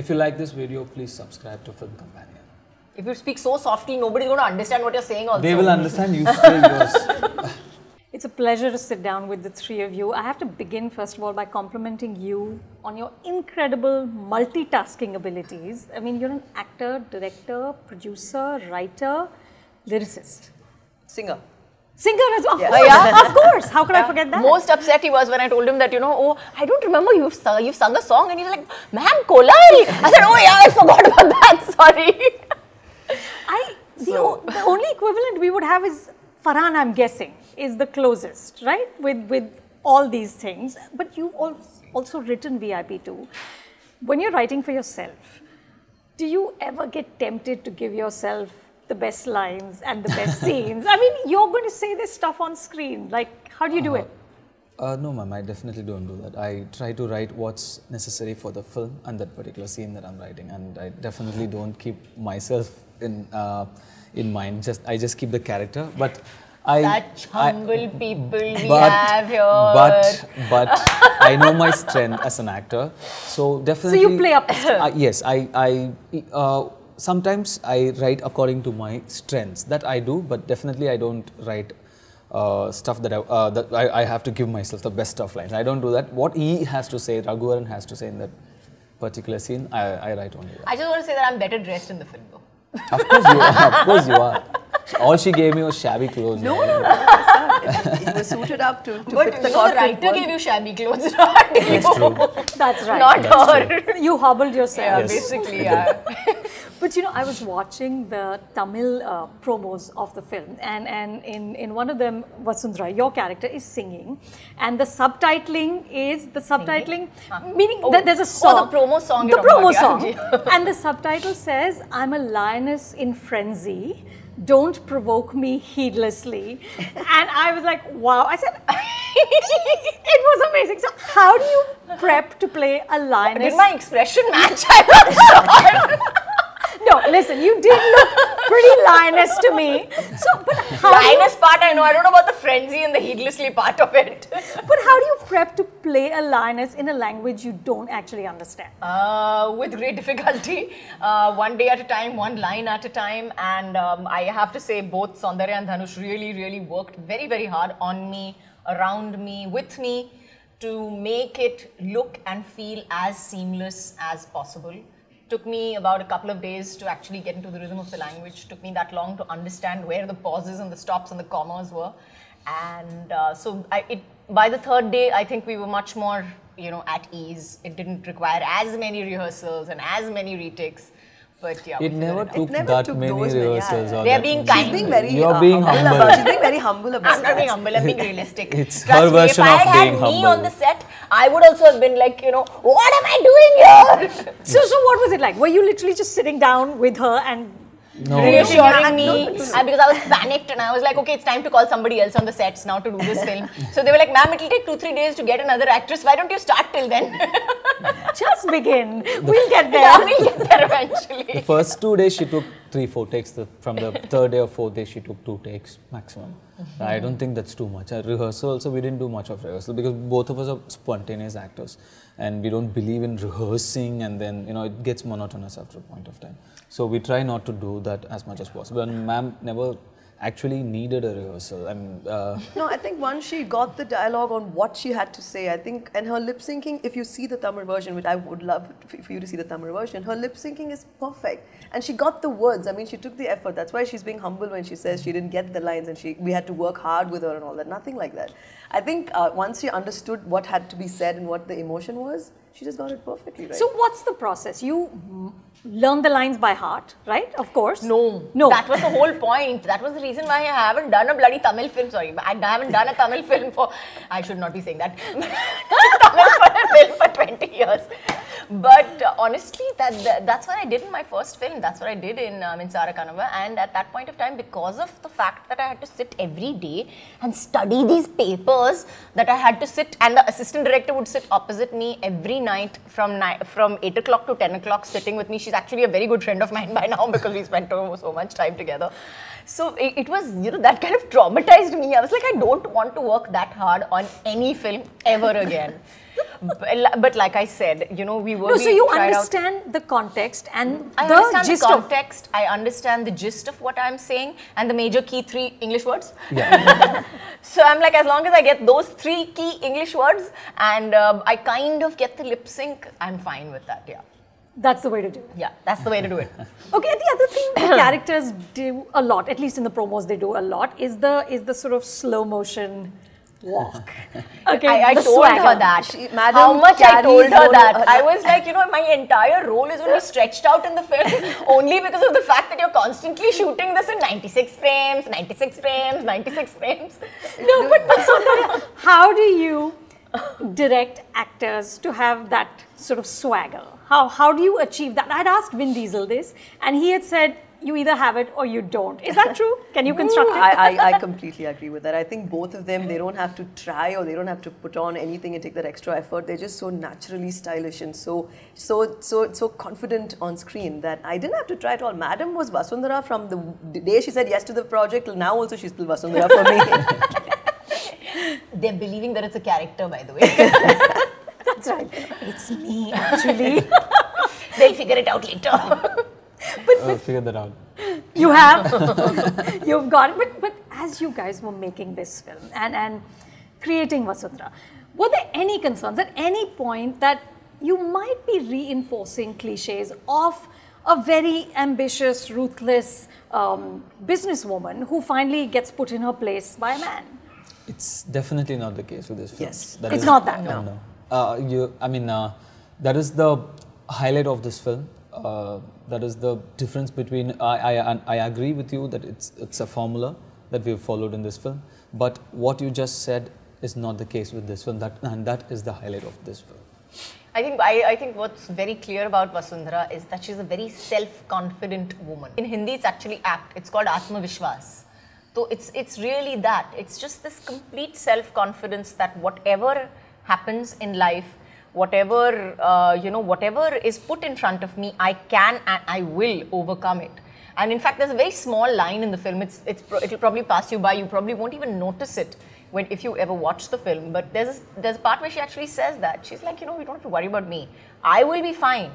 If you like this video, please subscribe to Film Companion. If you speak so softly, nobody's going to understand what you're saying also. They will understand you say yours. It's a pleasure to sit down with the three of you. I have to begin, first of all, by complimenting you on your incredible multitasking abilities. I mean, you're an actor, director, producer, writer, lyricist. Singer. Singer as well, of oh Yeah. course, Yeah. of course. How could I forget that? Most upset he was when I told him that, you know, oh, I don't remember you've sung, you've sung a song. And he's like, ma'am, Kolaveri. I said, oh, yeah, I forgot about that. Sorry. I the, So- the only equivalent we would have is Farhan, I'm guessing, is the closest, right? With with all these things. But you've also written VIP 2. When you're writing for yourself, do you ever get tempted to give yourself the best lines and the best scenes? I mean, you're going to say this stuff on screen. Like, how do you do it? Uh, no, ma'am, I definitely don't do that. I try to write what's necessary for the film and that particular scene that I'm writing, and I definitely don't keep myself in uh, in mind. Just I just keep the character, but I Such I- humble people we but, have here. But but I know my strength as an actor, so definitely. So you play up the Uh, yes, I I uh, sometimes I write according to my strengths. That I do, but definitely I don't write. Uh, stuff that I, uh, that I, I have to give myself the best of lines. I don't do that. What he has to say, Raghuvaran has to say in that particular scene, I, I write only that. I just want to say that I'm better dressed in the film though. Of course you are. Of course you are. All she gave me was shabby clothes. No, no, no. it's not. You were suited up to, to But fit the no, the corporate writer world. gave you shabby clothes, not you. That's true. That's right. Not That's her. you hobbled yourself. Yeah, Yes. basically, yeah. But you know, I was watching the Tamil uh, promos of the film, and, and in, in one of them, Vasundhara, your character is singing, and the subtitling is the subtitling, meaning Oh. that there's a Oh, song. the promo song The promo about, song. yeah. and the subtitle says, I'm a lioness in frenzy. Don't provoke me heedlessly. and I was like, wow. I said, it was amazing. So, how do you prep to play a lioness? Did my expression match? I'm not sure. No, listen, you did look pretty lioness to me. So, but how, do you, Lioness part I know. I don't know about the frenzy and the heedlessly part of it. but how do you prep to play a lioness in a language you don't actually understand? Uh, with great difficulty, uh, one day at a time, one line at a time, and um, I have to say both Soundarya and Dhanush really, really worked very, very hard on me, around me, with me, to make it look and feel as seamless as possible. Took me about a couple of days to actually get into the rhythm of the language. Took me that long to understand where the pauses and the stops and the commas were, and uh, so I, it, by the third day, I think we were much more, you know, at ease. It didn't require as many rehearsals and as many retakes. But yeah, we It never out. took never that took many those many, yeah, rehearsals. yeah. They are that being kind. She's being very You're uh, being humble. humble. About, she's being very humble about I'm not being humble, I'm being realistic. It's Trust her me, version if I of had me on the set, I would also have been like, you know, what am I doing here? So, so what was it like? Were you literally just sitting down with her and No, reassuring me No, no, no. and because I was panicked and I was like, okay, it's time to call somebody else on the sets now to do this film. So they were like, ma'am, it'll take two, three days to get another actress. Why don't you start till then? just begin? We'll get yeah, there. we'll get there eventually. The first two days she took three, four takes. The, from the third day or fourth day she took two takes maximum. Mm-hmm. I don't think that's too much. At rehearsal also we didn't do much of rehearsal because both of us are spontaneous actors and we don't believe in rehearsing and then you know it gets monotonous after a point of time. So we try not to do that as much as possible. And ma'am never actually needed a rehearsal. I mean, uh, No, I think once she got the dialogue on what she had to say, I think, and her lip syncing, if you see the Tamil version, which I would love for you to see the Tamil version, her lip syncing is perfect. And she got the words. I mean, she took the effort. That's why she's being humble when she says she didn't get the lines and she we had to work hard with her and all that. Nothing like that. I think uh, once she understood what had to be said and what the emotion was, she just got it perfectly right. So, what's the process? You learn the lines by heart, right? Of course. No, No. That was the whole point. That was the reason why I haven't done a bloody Tamil film. Sorry, I haven't done a Tamil film for. I should not be saying that. Tamil film for 20 years. But uh, honestly, that, that that's what I did in my first film. That's what I did in um, in Minsara Kanavu. And at that point of time, because of the fact that I had to sit every day and study these papers, that I had to sit, and the assistant director would sit opposite me every night from ni- from 8 o'clock to 10 o'clock, sitting with me. She's actually a very good friend of mine by now because we spent so, much time together. So it was, you know, that kind of traumatized me. I was like, I don't want to work that hard on any film ever again. but, but like I said, you know, we were. No, we so you tried out- understand the context and I the understand gist the of context. I understand the gist of what I'm saying and the major key three English words. Yeah. So I'm like, as long as I get those three key English words and um, I kind of get the lip sync, I'm fine with that. Yeah, That's the way to do it. yeah, that's the way to do it. Okay, the other thing the characters do a lot, at least in the promos they do a lot, is the is the sort of slow motion walk. Okay, I, I the told swagger. her that. She- Madam How much I carries told her that. uh, I was like, you know, my entire role is going only stretched out in the film only because of the fact that you're constantly shooting this in 96 frames, 96 frames, 96 frames. No, but, but Soundarya, how do you direct actors to have that sort of swagger? How, how do you achieve that? I'd asked Vin Diesel this, and he had said, you either have it or you don't. Is that true? Can you construct it? I, I, I completely agree with that. I think both of them, they don't have to try or they don't have to put on anything and take that extra effort. They're just so naturally stylish and so so so so confident on screen that I didn't have to try at all. Madam was Vasundhara from the day she said yes to the project till now also she's still Vasundhara for me. They're believing that it's a character, by the way. That's right. It's me, actually. They'll figure it out later. Uh, figure that out. You have. You've got it. But, but as you guys were making this film and, and creating Vasundhara, were there any concerns at any point that you might be reinforcing cliches of a very ambitious, ruthless um, businesswoman who finally gets put in her place by a man? It's definitely not the case with this film. Yes. That It's is- not that? No. no. Uh, you, I mean, uh, that is the highlight of this film. Uh, that is the difference between. I, I, I agree with you that it's it's a formula that we've followed in this film. But what you just said is not the case with this film. That and that is the highlight of this film. I think I, I think what's very clear about Vasundhara is that she's a very self-confident woman. In Hindi, it's actually apt. It's called Atma Vishwas. So it's it's really that. It's just this complete self-confidence that whatever happens in life, whatever uh, you know, whatever is put in front of me, I can and I will overcome it. And in fact, there's a very small line in the film. It's, it's it'll probably pass you by. You probably won't even notice it when if you ever watch the film. But there's a, there's a part where she actually says that she's like, you know, you don't have to worry about me. I will be fine.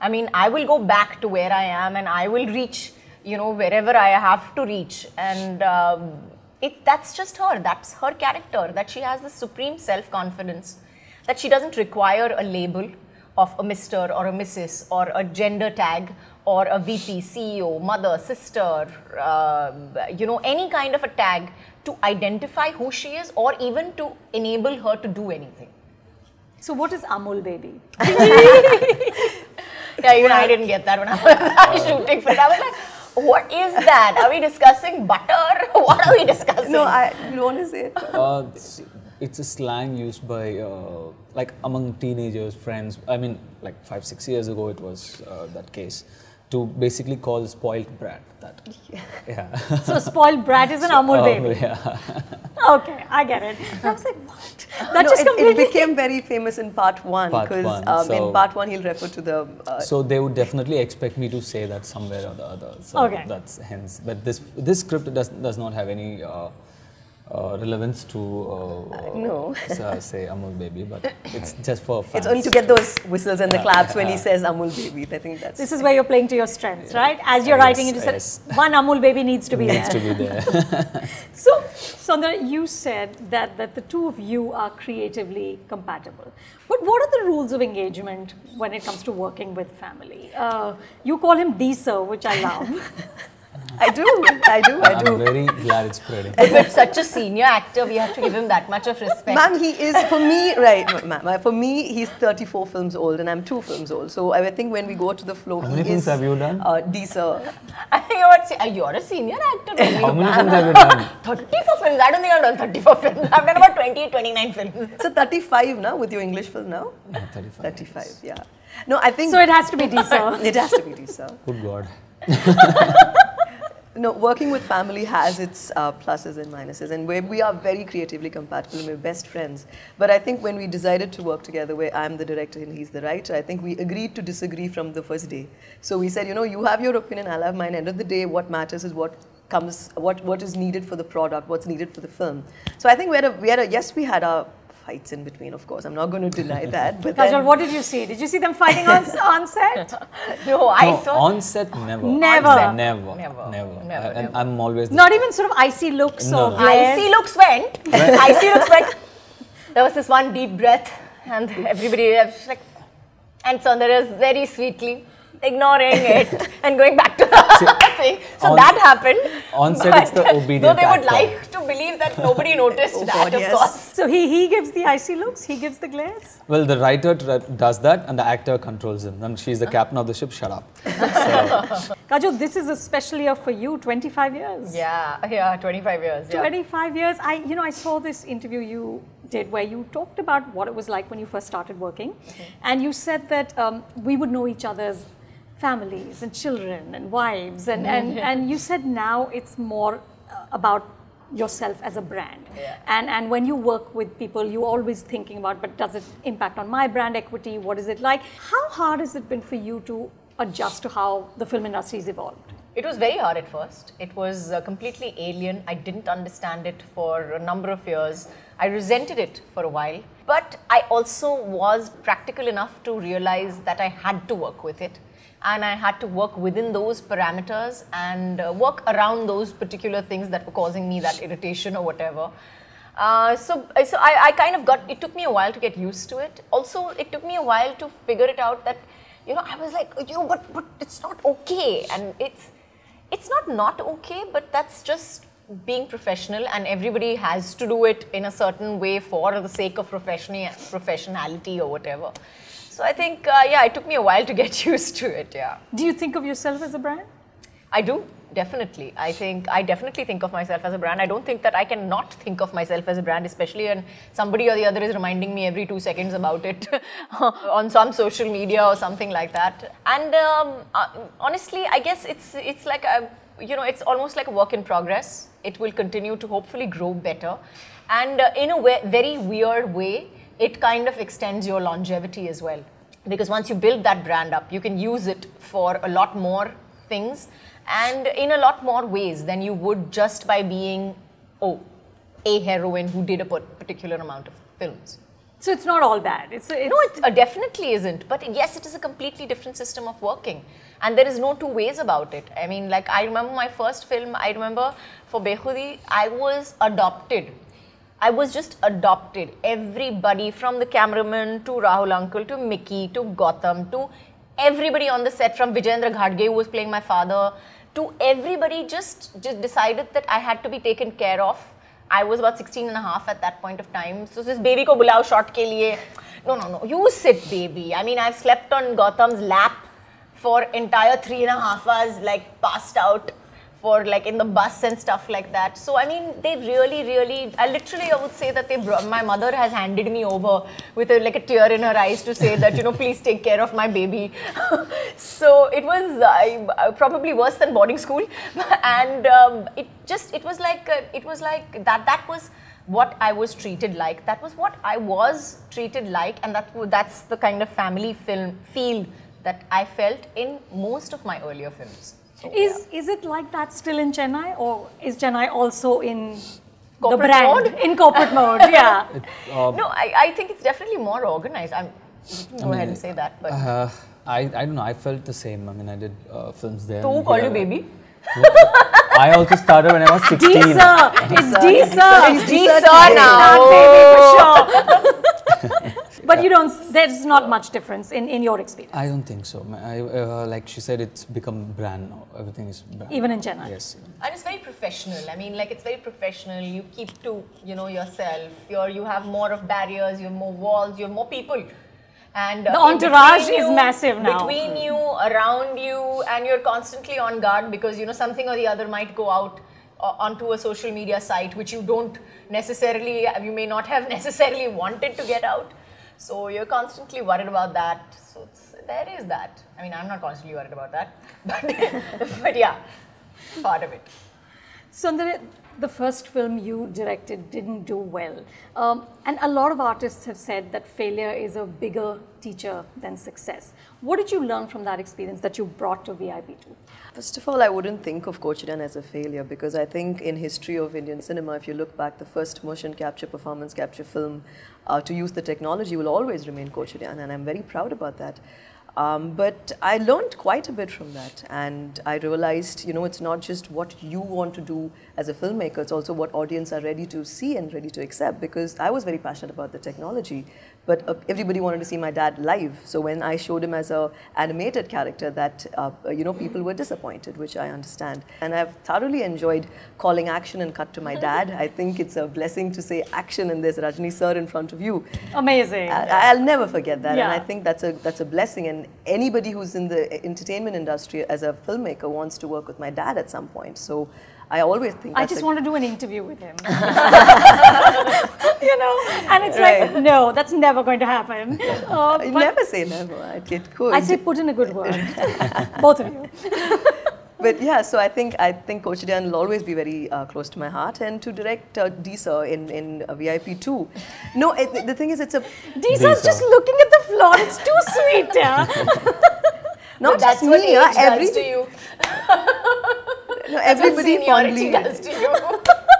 I mean, I will go back to where I am, and I will reach, you know, wherever I have to reach. And um, it that's just her. That's her character. That she has this supreme self confidence. That she doesn't require a label of a Mr. or a Mrs. or a gender tag or a VP, CEO, mother, sister, uh, you know, any kind of a tag to identify who she is or even to enable her to do anything. So, what is Amul Baby? Yeah, even I didn't get that when I was shooting for it. I was like, what is that? Are we discussing butter? What are we discussing? no, I you don't want to say it. Uh, it's, it's a slang used by uh, like among teenagers, friends. I mean, like five, six years ago, it was uh, that case to basically call spoiled brat. That yeah. So, spoiled brat is an Amul Oh, Baby. yeah. Okay, I get it. I was like, what? That No, just it, it became very famous in part one Part because one, um, so- in part one he'll refer to the uh, So they would definitely expect me to say that somewhere or the other. So Okay. that's hence. But this this script does does not have any uh, uh, relevance to uh, no. say Amul baby, but it's just for fans. It's only to get those whistles and the Yeah, claps when he says Amul baby. I think that's. This is where you're playing to your strengths, right? As you're Yes, writing it, you said yes. one Amul baby needs to be needs there. to be there. So, Soundarya, you said that, that the two of you are creatively compatible. But what are the rules of engagement when it comes to working with family? Uh, you call him D-Sir, which I love. I do, I do, I do. I'm very glad it's spreading. With such a senior actor, we have to give him that much of respect. Ma'am, he is for me right. Ma'am, for me, he's 34 films old, and I'm two films old. So I think when we go to the flow, How he many films is, have you done? Uh, D sir. I think you're, uh, you're a senior actor. How many films have you done? 34 films. I don't think I've done 34 films. I've done about 20, 29 films. So 35 now with your English film now. Yeah, 35. 35, yeah. No, I think so it has to be D-Sir. it has to be D sir. Good God. No, working with family has its uh, pluses and minuses, and we we are very creatively compatible and we're best friends. But I think when we decided to work together, where I'm the director and he's the writer, I think we agreed to disagree from the first day. So we said, you know, you have your opinion, I'll have mine. End of the day, what matters is what comes, what what is needed for the product, what's needed for the film. So I think we had a, we had a yes, we had our fights in between, of course. I'm not going to deny that. But Kajol, then- what did you see? Did you see them fighting on, on set? No, I No, saw. on set, never. Never. On set, never. Never. Never. Never, I, never. I'm always. the- Not even sort of icy looks No, or no. glares? Icy looks went. Icy looks went. There was this one deep breath, and everybody was like, and Sandhya is very sweetly ignoring it and going back to the thing. So on- that happened. on set it's the But, obedient Though they would actor. like to believe that nobody noticed Oh that, God, of yes. course. So he, he gives the icy looks, he gives the glares. Well, the writer tra- does that, and the actor controls him. And she's the captain of the ship. Shut up. Kajol, this is a special year for you, 25 years. Yeah, yeah, 25 years. Yeah. 25 years. I, you know, I saw this interview you did where you talked about what it was like when you first started working, and you said that um, we would know each other's families and children and wives, and and, and you said now it's more uh, about yourself as a brand Yeah. and and when you work with people you're always thinking about but does it impact on my brand equity what is it like how hard has it been for you to adjust to how the film industry has evolved It was very hard at first. It was uh, completely alien. I didn't understand it for a number of years. I resented it for a while. But I also was practical enough to realize that I had to work with it. And I had to work within those parameters and uh, work around those particular things that were causing me that irritation or whatever. Uh, so, so I, I kind of got. It took me a while to get used to it. Also, it took me a while to figure it out that, you know, I was like, you, but but it's not okay, and it's it's not not okay, but that's just being professional, and everybody has to do it in a certain way for the sake of professional professionality or whatever. So I think, uh, yeah, it took me a while to get used to it. Yeah. do you think of yourself as a brand I do definitely. I think I definitely think of myself as a brand. I don't think that I cannot think of myself as a brand, especially when somebody or the other is reminding me every two seconds about it on some social media or something like that. And um, uh, honestly, I guess it's it's like a you know it's almost like a work in progress. It will continue to hopefully grow better, and uh, in a way, very weird way, it kind of extends your longevity as well. Because once you build that brand up, you can use it for a lot more things and in a lot more ways than you would just by being, oh, a heroine who did a particular amount of films. So it's not all bad. It's, it's No, it uh, definitely isn't. But yes, it is a completely different system of working. And there is no two ways about it. I mean, like, I remember my first film, I remember for Bekhudi, I was adopted. I was just adopted. Everybody from the cameraman to Rahul Uncle to Mickey to Gotham to everybody on the set from Vijayendra Ghatge who was playing my father to everybody just, just decided that I had to be taken care of. I was about 16 and a half at that point of time. So this baby ko bulao shot ke liye. No, no, no. You sit, baby. I mean, I've slept on Gotham's lap for entire three and a half hours, like passed out for like in the bus and stuff like that. So I mean, they really, really. I literally, I would say that they. Brought, my mother has handed me over with a, like a tear in her eyes to say that you know, please take care of my baby. so it was uh, probably worse than boarding school, and um, it just it was like uh, it was like that. That was what I was treated like. That was what I was treated like, and that that's the kind of family film feel that I felt in most of my earlier films. So, Is is it like that still in Chennai, or is Chennai also in Corporate the brand mode? in corporate mode? Yeah. no, I, I think it's definitely more organized. I'm, you can go ahead and say that, but Uh, I, I don't know. I felt the same. I mean, I did uh, films there. so who called you baby? I also started when I was 16. D sir, it's D sir. It's G sir sir now. Not baby for sure. But you don't. There's not much difference in in your experience, I don't think so. I, uh, like she said, it's become brand now. Everything is brand. even in Chennai. Yes. And it's very professional. I mean, like it's very professional. You keep to you know yourself. You're you have more of barriers. You have more walls. You have more people. And uh, The entourage between is you- massive now. Between you, around you, and you're constantly on guard because you know something or the other might go out uh, onto a social media site which you don't necessarily, you may not have necessarily wanted to get out. So you're constantly worried about that. So there is that. I mean, I'm not constantly worried about that, but but yeah. part of it. Sundar, the first film you directed didn't do well. Um, and a lot of artists have said that failure is a bigger teacher than success. What did you learn from that experience that you brought to VIP2? First of all, I wouldn't think of Kochadaiiyaan as a failure because I think in history of Indian cinema, if you look back, the first motion capture, performance capture film uh, to use the technology will always remain Kochadaiiyaan, and I'm very proud about that. Um, but I learned quite a bit from that, and I realized, you know, it's not just what you want to do as a filmmaker, it's also what audience are ready to see and ready to accept. Because I was very passionate about the technology, but uh, everybody wanted to see my dad live. So when I showed him as a animated character, that uh, you know, people were disappointed, which I understand. And I've thoroughly enjoyed calling action and cut to my dad. I think it's a blessing to say action, and there's Rajni sir in front of you. Amazing. I, I'll never forget that, Yeah. and I think that's a that's a blessing. And anybody who's in the entertainment industry as a filmmaker wants to work with my dad at some point. So I always think I just a- want to do an interview with him. you know, and it's like, no, that's never going to happen. Uh, I but never say never. It, it could. I say put in a good word, both of you. But yeah, so I think I think Kochadaiiyaan will always be very uh, close to my heart, and to direct uh, Disa in in uh, VIP two. No, it, the thing is, it's a Disa's Disa. just looking at the floor. It's too sweet, yeah. not That's just what me. age uh, does every, to you. No, everybody seniority fondly. does to you.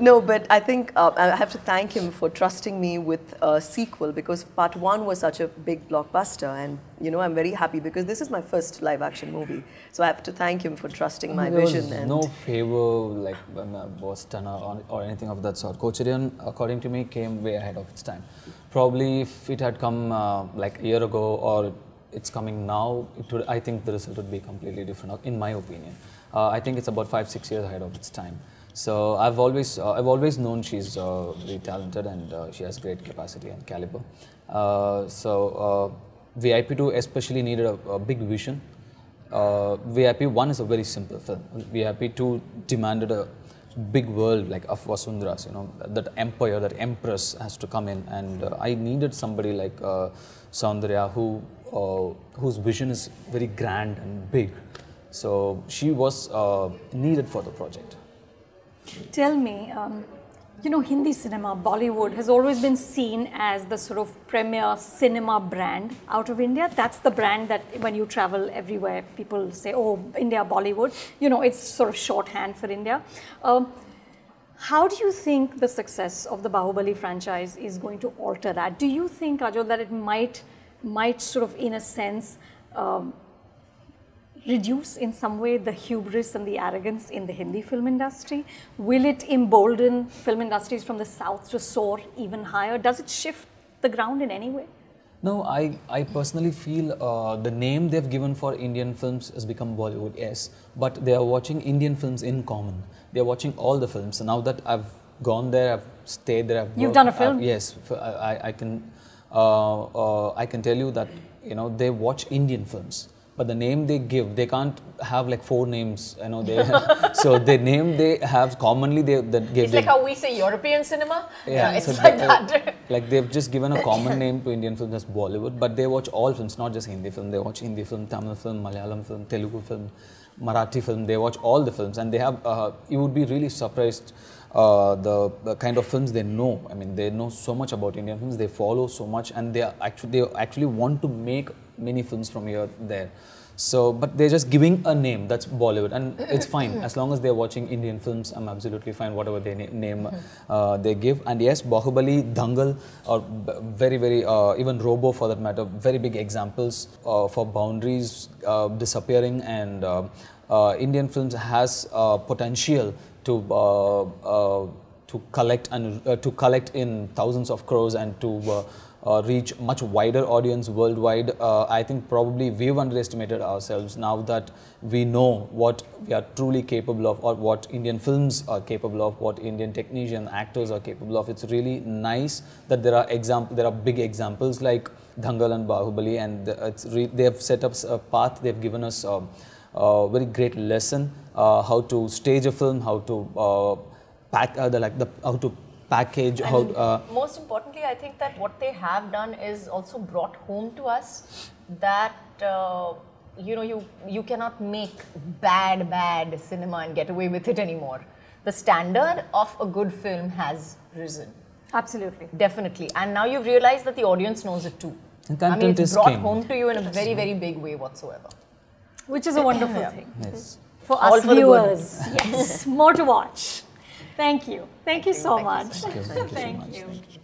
No, but I think uh, I have to thank him for trusting me with a sequel because part one was such a big blockbuster, and you know I'm very happy because this is my first live action movie. So I have to thank him for trusting my there vision. was and no favor like when I was done or, or anything of that sort. Kochadaiiyaan, according to me, came way ahead of its time. Probably if it had come uh, like a year ago or it's coming now, it would, I think the result would be completely different, in my opinion. Uh, I think it's about five, six years ahead of its time. So I've always, uh, I've always known she's uh, very talented and uh, she has great capacity and caliber. Uh, so uh, VIP2 especially needed a, a big vision uh, VIP 1 is a very simple film. VIP 2 demanded a big world like of Vasundhara's, you know, that empire, that empress has to come in. And uh, I needed somebody like uh, who, uh, whose vision is very grand and big. So she was uh, needed for the project. Tell me, um, you know, Hindi cinema, Bollywood has always been seen as the sort of premier cinema brand out of India. That's the brand that when you travel everywhere, people say, oh, India, Bollywood. You know, it's sort of shorthand for India. Um, how do you think the success of the Bahubali franchise is going to alter that? Do you think, Kajol, that it might, might sort of, in a sense, um, reduce in some way the hubris and the arrogance in the Hindi film industry? Will it embolden film industries from the south to soar even higher? Does it shift the ground in any way? No, I, I personally feel uh, the name they've given for Indian films has become Bollywood, yes. But they are watching Indian films in common. They are watching all the films. So now that I've gone there, I've stayed there, I've You've done a I've- film? yes, f- I, I- I can, uh, uh, I can tell you that, you know, they watch Indian films. But the name they give, they can't have like four names, you know. They so the name they have commonly they that give. It's like how we say European cinema. yeah, it's so like they- that. like they've just given a common name to Indian films as Bollywood, but they watch all films, not just Hindi film. They watch Hindi film, Tamil film, Malayalam film, Telugu film, Marathi film. They watch all the films, and they have. Uh, you would be really surprised. Uh, the, the kind of films they know. I mean, they know so much about Indian films. They follow so much, and they are actually they actually want to make many films from here there. So, but they're just giving a name that's Bollywood, and it's fine as long as they're watching Indian films. I'm absolutely fine, whatever they na- name uh, they give. And yes, Bahubali, Dangal, or very, very uh, even Robo for that matter, very big examples uh, for boundaries uh, disappearing. And uh, uh, Indian films has uh, potential to uh, uh, to collect and uh, to collect in thousands of crores and to uh, reach much wider audience worldwide. Uh, I think probably we've underestimated ourselves now that we know what we are truly capable of or what Indian films are capable of, what Indian technician actors are capable of. It's really nice that there are example, there are big examples like Dangal and Bahubali and they have set up a path, they've given us a, a very great lesson uh, how to stage a film, how to uh, pack, uh, the, like the, how to package, how, uh, most importantly, I think that what they have done is also brought home to us that uh, you know, you you cannot make bad, bad cinema and get away with it anymore. The standard of a good film has risen, Absolutely. definitely. And now you've realized that the audience knows it too. And I mean, it's brought king. home to you in a very, very big way whatsoever. Which is a wonderful Yeah. thing Yes. for All us for the viewers. yes, more to watch. Thank you. Thank you so Thank you much. so Thank you. Thank you Thank you. Thank you.